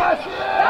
Abaixo!